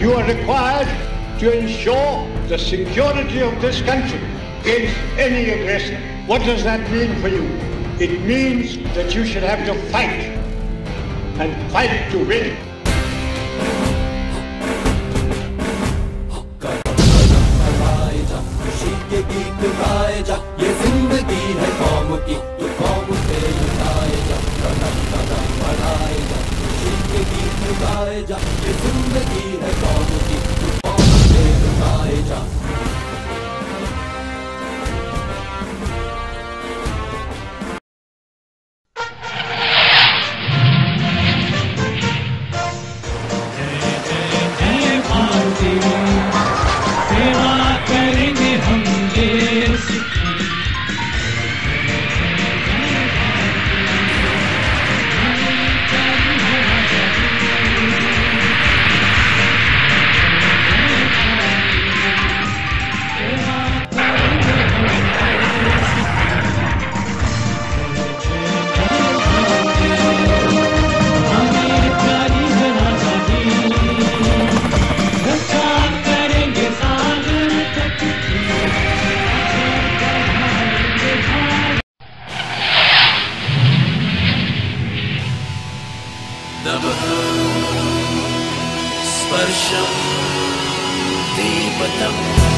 You are required to ensure the security of this country against any aggressor. What does that mean for you? It means that you should have to fight and fight to win. ये जिंदगी है स्पर्शं दीपतम्।